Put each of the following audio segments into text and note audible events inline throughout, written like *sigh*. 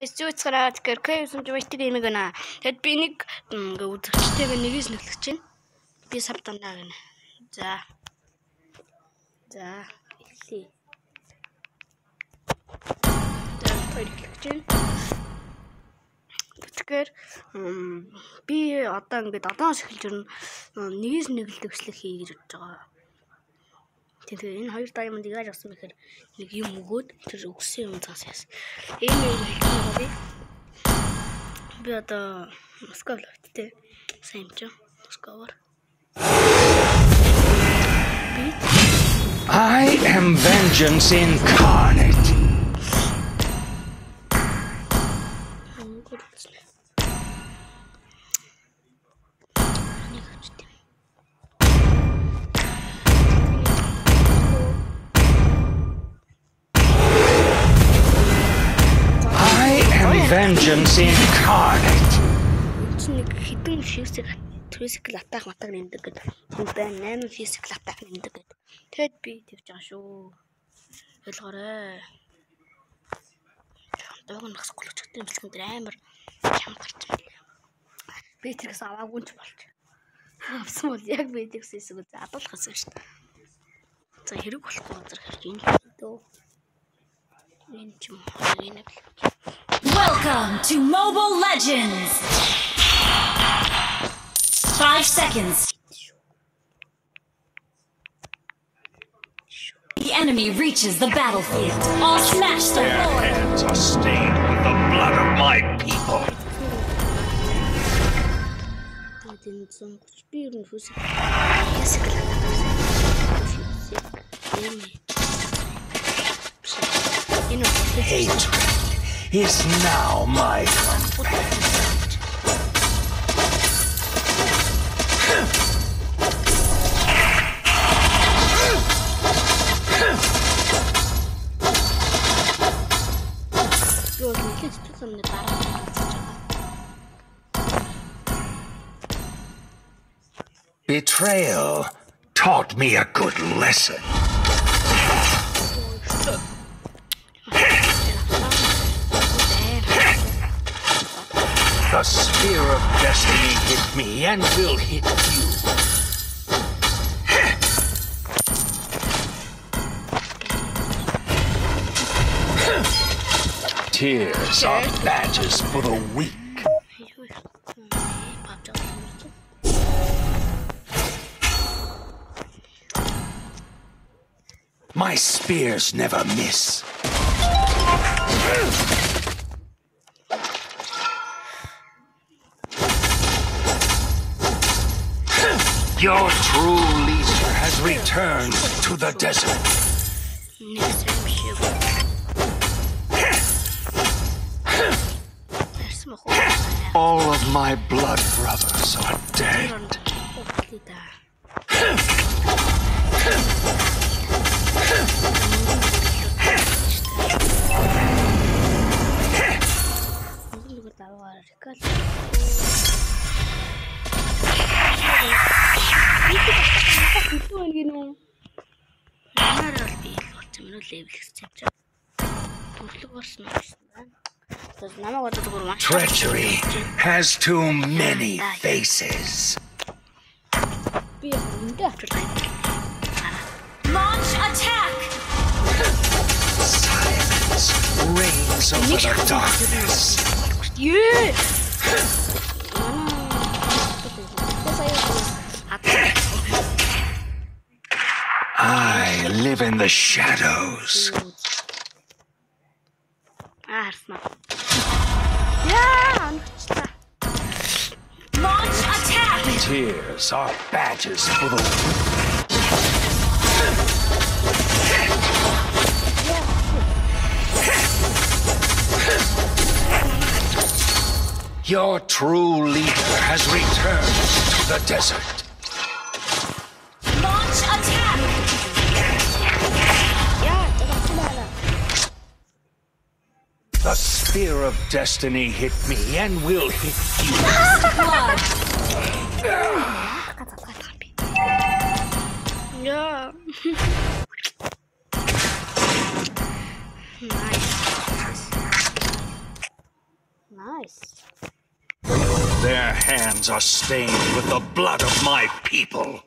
Эсвэл цараа тэгэхээр кэй сумжвч тэр нэг гэнэ. Тэгэд би нэг үзэгчтэйгээ нэгээс нөхлөж чинь. Би сав дандаа гэнэ. За. За. Эхлэе. Тэр хоёрыг чинь. Тэгэхээр би одоо ингээд одоо шэхэлж өрн нэгээс нэг л төгслэх хийгэрэж байгаа. Тэгэхээр энэ хоёр diamond яаж авсан бэхээр нэг юм өгөөд тэр өгсөн юм цаас яасан. Энэ юм хэлсэн би. Одоо Москва логттэй сайн юм чи. Москваар. I am vengeance incarnate. Vengeance incarnate. Чи нэг хідэн физик физикл атак матаг нэмдэг гэдэг. Байна 8 физикл атак нэмдэг гэдэг. Тэгэд би тэгж байгаа шүү. Ойлгоорой. Дог нь бас голчтой бэлхэн дээр амар чам гарч байна. Би тэрээс аваагүй ч болж. Авсан бол яг би тэрээс эсвэл адуулах гэсэн шүү дээ. За хэрэг болохгүй газар харж энэ дөө. Welcome to Mobile Legends! Five seconds. The enemy reaches the battlefield. I'll smash the Their forward. hands are stained with the blood of my people. Yes, Hate is now my companion. Betrayal taught me a good lesson. The spear of destiny hit me and will hit you. *laughs* Tears are badges for the weak. My spears never miss. Your true leader has returned to the desert. All of my blood brothers are dead. Илүү өнгөн үү? Намаар бол би л болсон мөн л эвлэх цавч. Төрлөг орсон байсан байна. Тэгээс намайг одоо зүгээр маш Treachery has too many faces. Би энэ авчир байна. Launch attack. Silence reigns over the darkness. Yeah. live in the shadows. Ah, that's not. Yeah! Launch attack! Tears are badges for the. Your true leader has returned to the desert. Spear of destiny hit me and will hit you. Blood! Яа. Nice. Nice. Their hands are stained with the blood of my people.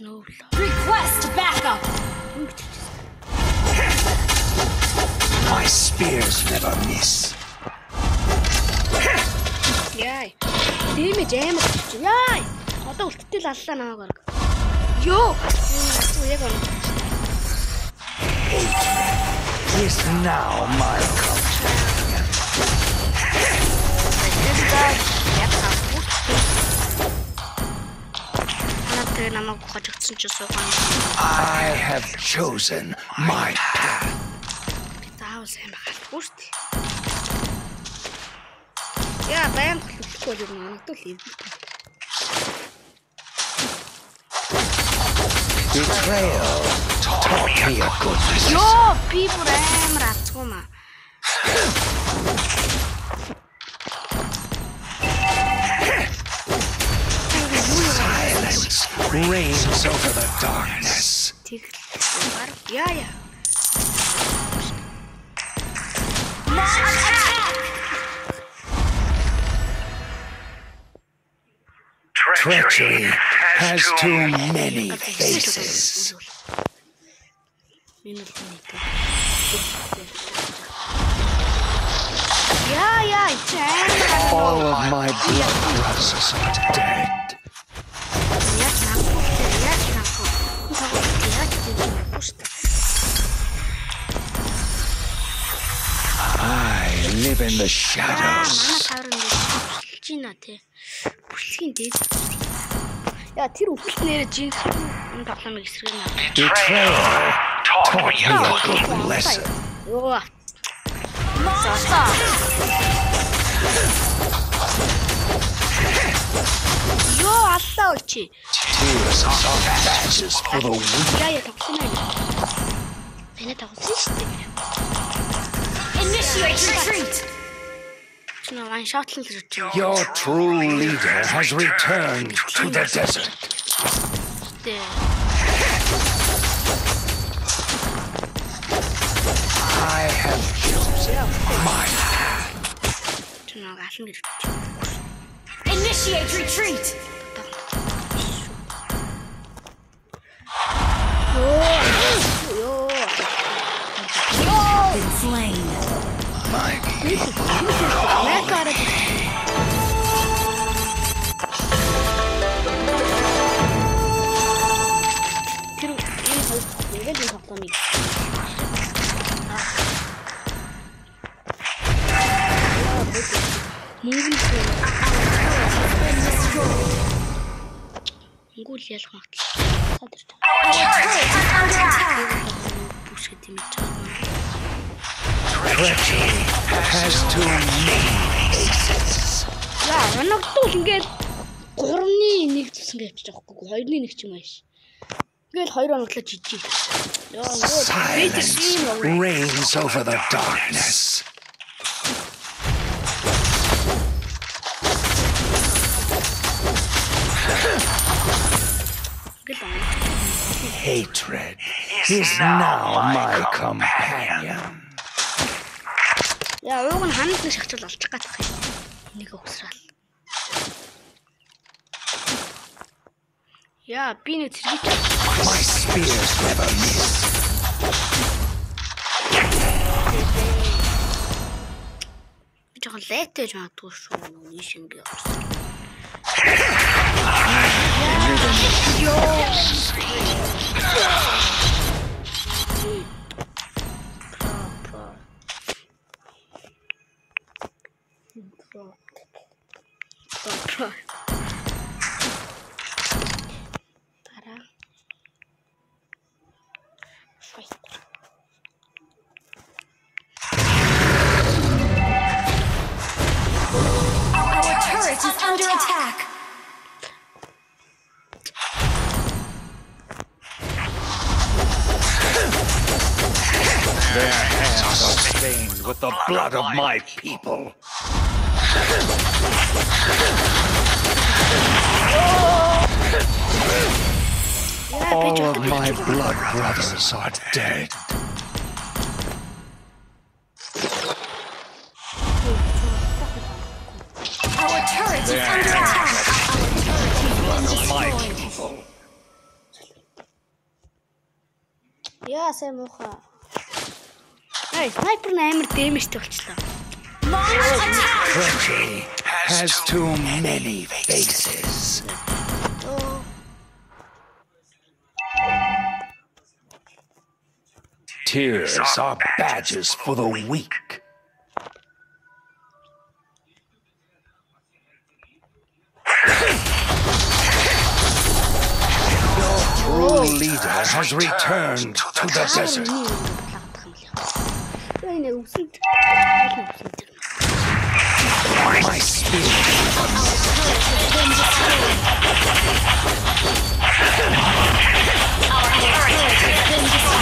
No. Request backup. My spears never miss. Яй. Дэмэж амар болчих. Яй. Одоо үлдтэл аллаа намайг баг. Йоо. Яг оноо. Is now my companion. Яг хавгүй. Анаатай намайг хожигдсон ч суугаан. I have chosen my path. Заавал сайн багтгүй шүү дээ. Яа, баян төлөхгүй бол юм анагдвал юм. Betrayal taught me a good lesson. Йоо, би бүр амар авцгүй маа. Silence reigns over the darkness. Тэгэл баг. Яа яа. Treachery has too many faces. Yeah, yeah, All of my blood brothers are dead. live in the shadows. Жина те. Бүсгийн дээр. Яа тэр өвчл нэрэ жин энэ тоглоомыг эсрэгэн аа. Taught you a good lesson. Йоо. Саса. Йоо аллаа үлчи. Tears are badges for the weak. Яа я тоглоно. Бэнэ тоглосон шүү дээ. Initiate retreat! Your true leader has returned to the desert. I have chosen my path. Initiate retreat! Been slain. Тэр энэ хоёр ингээд юм тоглоом юм. Мөнгөнд Гүүл ялах магадлал. Садар та. Бүсгэд юм чинь. has to leave. reigns over the darkness. Hatred is now my companion. Яа, ууг нь ханад нэг шахчул олчих гатах юм. Энийг өгсрал. Яа, би нэг цэргийч. My spears never miss. Би жоохон лайтэж магадгүй шүү. Нэг blood of my people. All of my blood brothers are dead. Our turret is under attack! Our turret is destroyed! يا سمخة муухай. Эй, снайпер нь амар дэмэжтэй болчлаа. Launch attack. Treachery has too many faces. Оо. Tears are badges for the weak. Your true leader has returned to the desert. Aynı usit. My spirit. Our heritage has.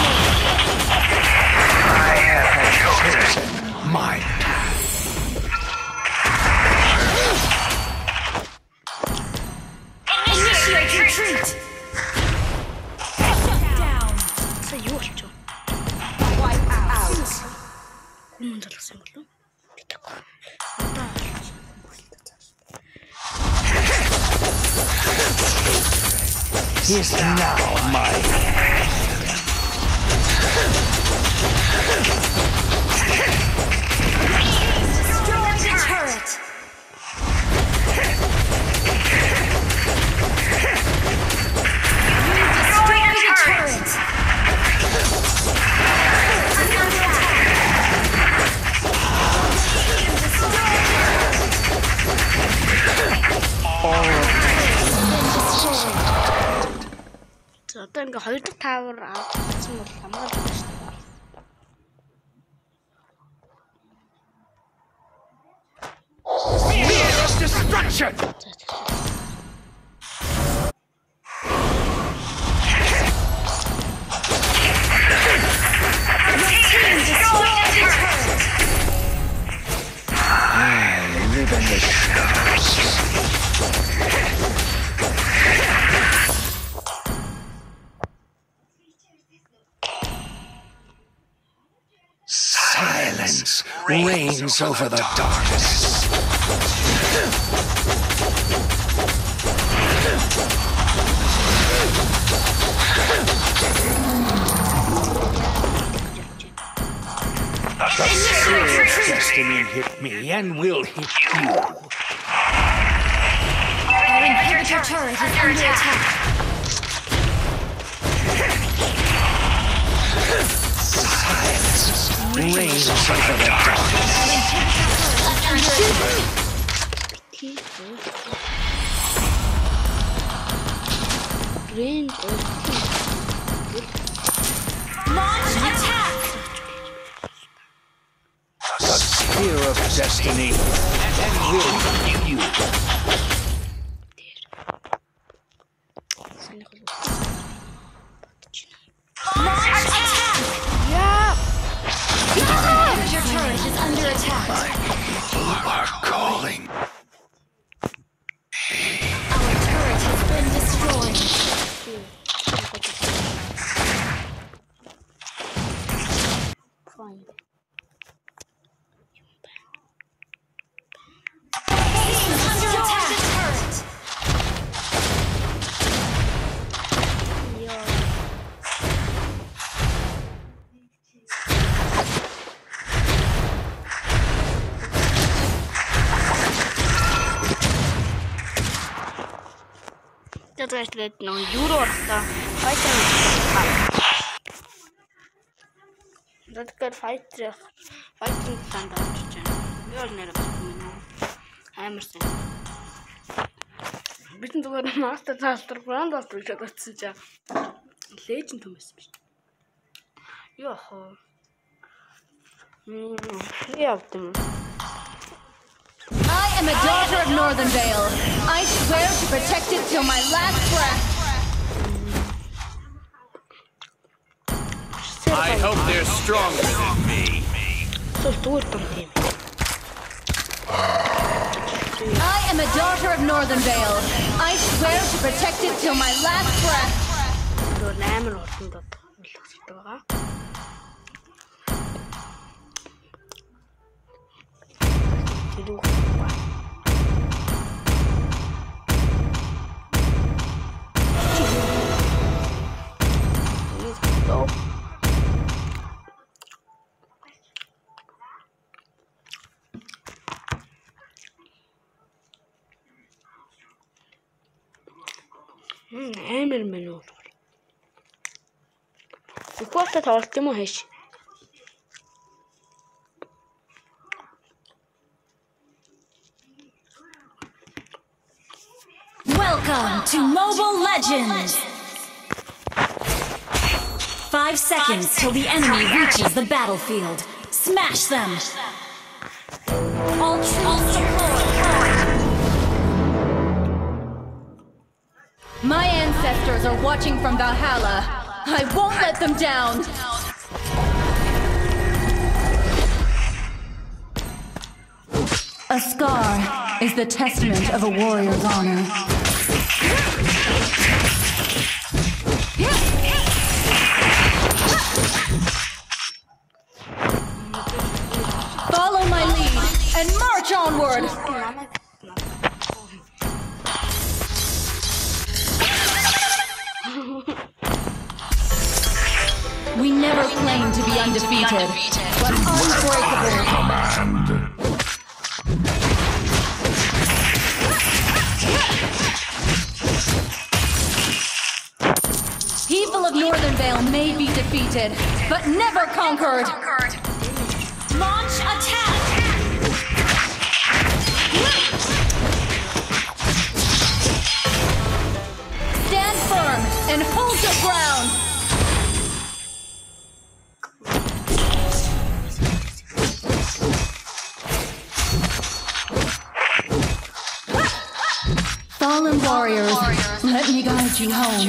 За одоо ингээ хоёр дахь таавар авчихсан бол хамгаалж байна шүү дээ. Destruction! I live in the shadows. Silence reigns over the darkness. The spirit of destiny hit me and will hit you. Our inhibitor turret is under attack. Silence reigns the darkness. Of Launch attack! The sphere of destiny will you. Under attack. You are calling. Our turret has been destroyed. Fine. Тэгээд тэгээд нөө юуруу орохтой файтер. Тэгээд файтер файтинг танд очиж байна. Би бол нэр амар сайн. Бид нь зүгээр мастер тастер гранд мастер гэж бодсон чинь леженд юм байсан биш. Йоо хоо. Мм, явдсан. I am a daughter of Northern Vale. I swear to protect it till my last breath. I hope they're stronger than me. I am a daughter of Northern Vale. I swear to protect it till my last breath. الجذور عامل ملول وكوسة توتمه هشي Welcome to Mobile Legends! Five seconds till the enemy reaches the battlefield. Smash them! All troops deployed! My ancestors are watching from Valhalla. I won't let them down. A scar is the testament of a warrior's honor. We never claim to be undefeated, but unbreakable. Command. People of Northern Vale may be defeated, but never conquered. Let me guide you home.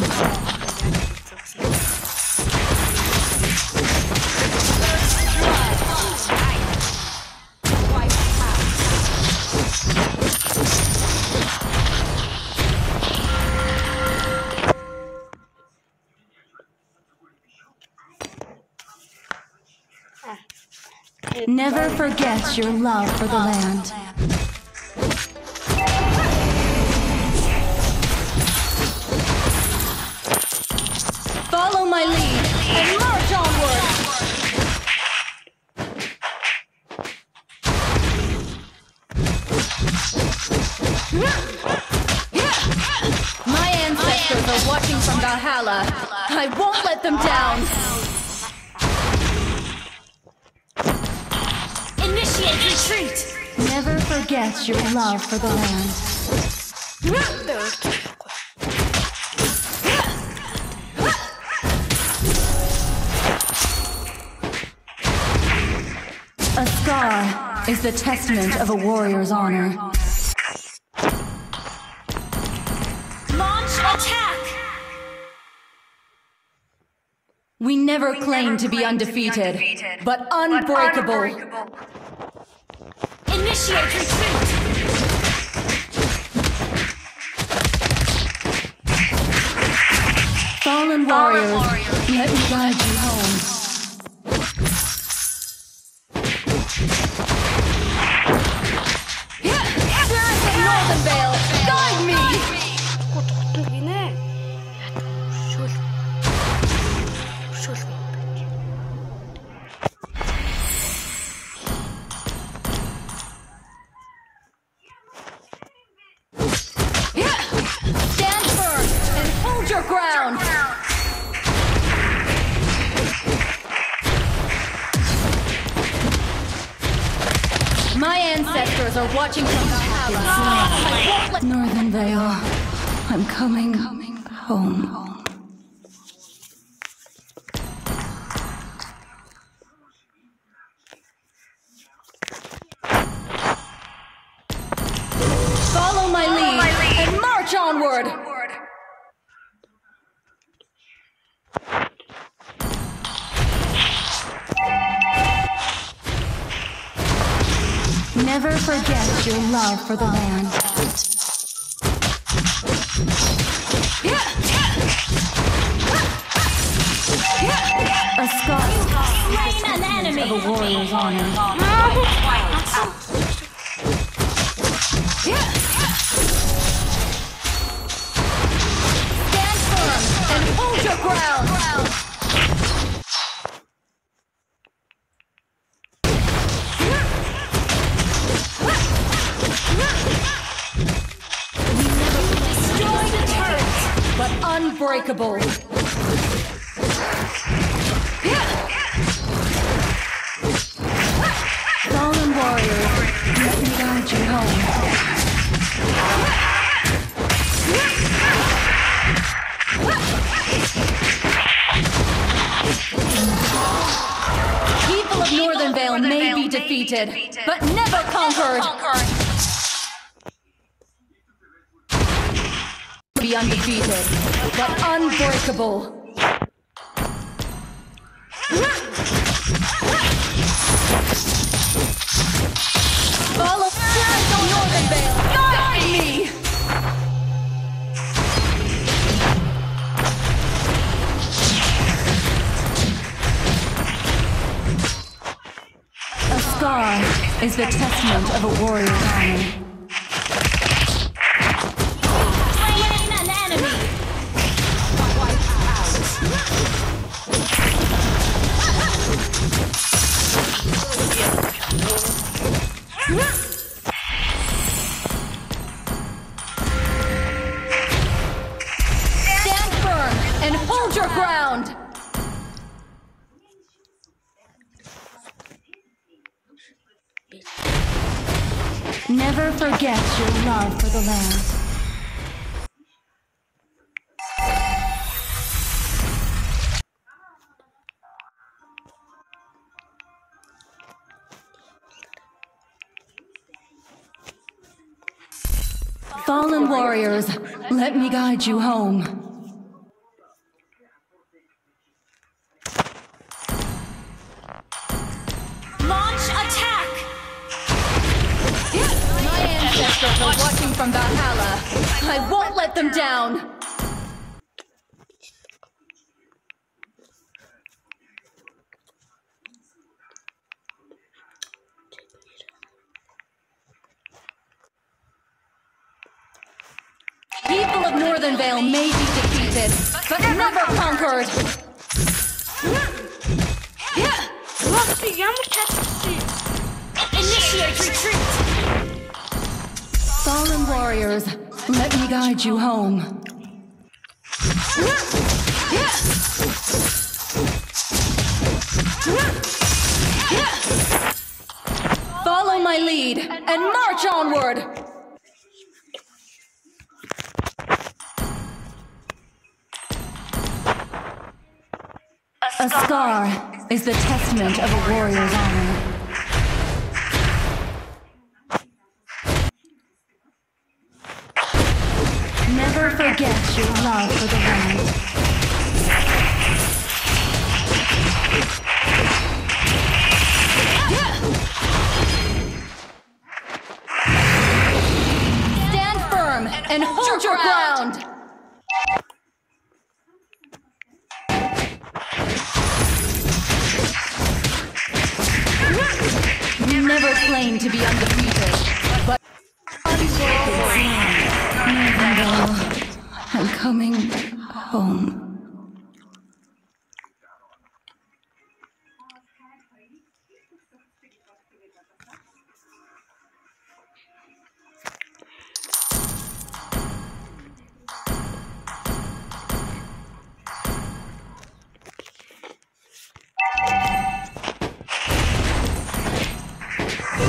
Never forget your love for the land. Forget your love for the land. A scar is the testament of a warrior's honor. Launch attack! We never claim to be undefeated, but unbreakable. Initiate retreat! Fallen warriors, let me guide you ancestors are watching from won't let Northern Vale. I'm coming home. Love for the land. A an enemy! of a warrior's honor. Spirit of Northern Vale. Guide me. A scar is the testament of a warrior's honor. Fallen warriors, let me guide you home. Launch attack. My ancestors are watching from Valhalla. I won't let them down. Warriors, let me guide you home. Follow my lead and march onward. A scar is the testament of a warrior's honor. Never forget your love for the land. Stand firm and hold your ground. Never claim to be undefeated, but I'm coming home.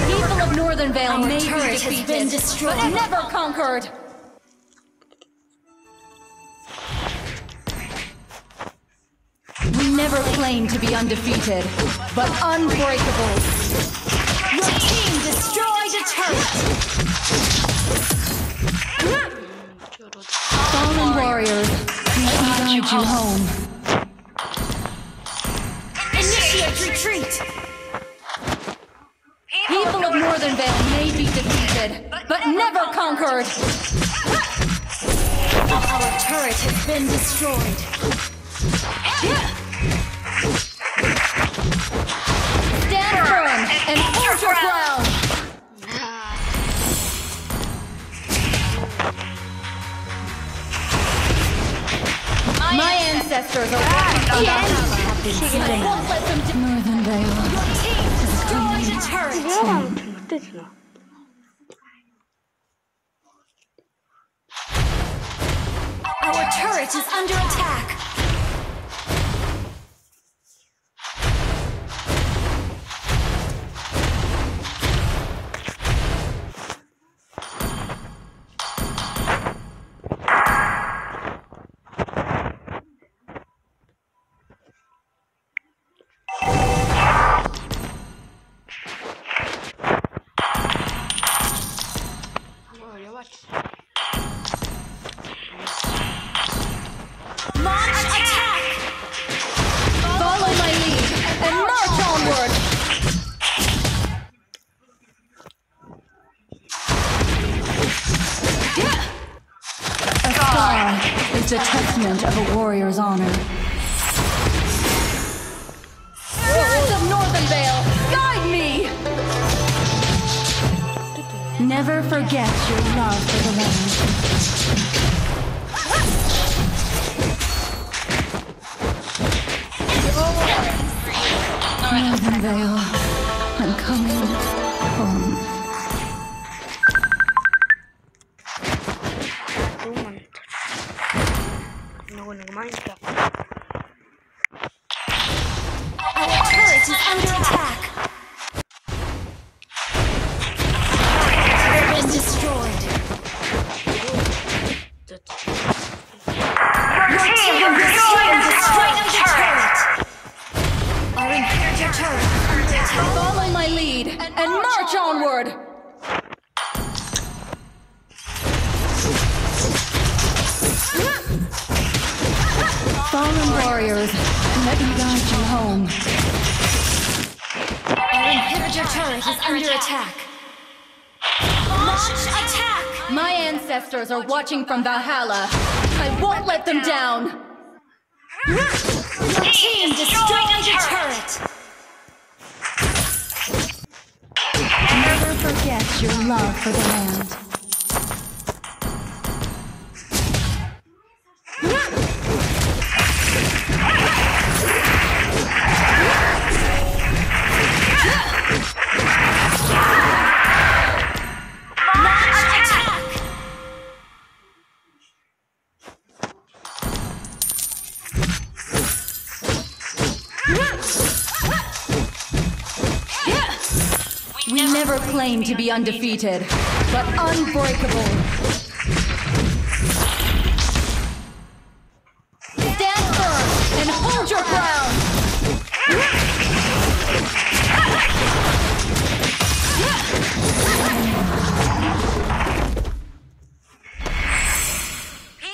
People of Northern Vale Our turret has been destroyed. but never conquered. Never claim to be undefeated, but unbreakable. Your team destroyed a turret. Fallen warriors, let me guide you home. Initiate retreat. People of Northern Vale may be defeated, but never conquered. Our turret has been destroyed. And! My ancestors are back! Your team destroyed turret! Our turret is under attack! Coming home. Ancestors are watching from Valhalla. I won't let them down. Your team destroyed the turret. Never forget your love for the land. Claim to be undefeated, but unbreakable. Stand firm and hold your ground.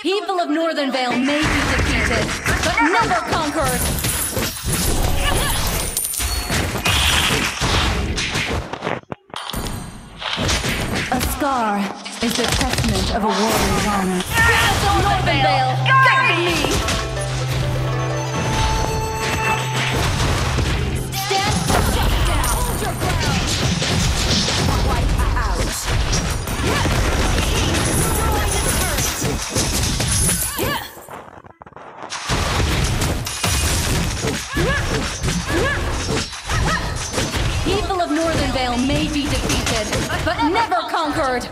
People of Northern Vale may be defeated, but never conquered. Scar is the testament of a warrior's honor. Prince of Northern guide me! Stand out. People of Northern Vale may be defeated, but never conquered.